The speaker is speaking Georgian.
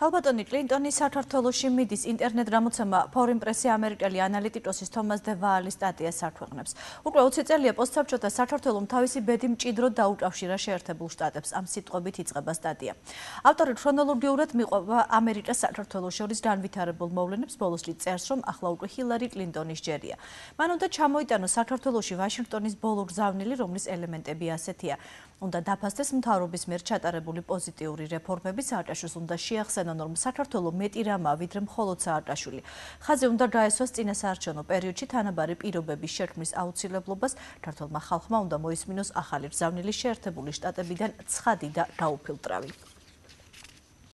თალბატონი კლინტონი საქართველოში მიდის ინტერნეტ გამოცემა Foreign Press-ი ამერიკელი ანალიტიკოსის თომას დევაალის სტატიას საქმეებს. უკვე 20 წელია პოსტსაბჭოთა საქართველოს თავისი ბედი მჭიდროდ დაუკავშირა შეერთებულ შტატებს. ამ სიტყვებით იწყება სტატია. ავტორი ქრონოლოგიურად მიყვება ამერიკას საქართველოს შორის განვითარებულ მოვლენებს, ბოლოსში წერს, რომ ახლა უკვე ჰილარი კლინტონის ჯერია. მან უნდა ჩამოიტანოს საქართველოში ვაშინგტონის ბოლო გზავნილი, რომლის ელემენტები ასეთია: უნდა დაფასდეს მთავრობის მიერ ჩატარებული პოზიტიური რეფორმები, საარტაშვილს უნდა შეახსენოს განაცხადა რომ საქართველოს მეტი რამა ვიდრე მხოლოდ საარტაშვილი. ხაზი უნდა გაესვას წინასაარჩევნო პერიოდში თანაბარი პირობების შექმნის აუცილებლობას. ქართულმა ხალხმა უნდა მოისმინოს ახალი გზავნილი შეერთებული შტატებიდან ცხადი და გაუფილტრავი.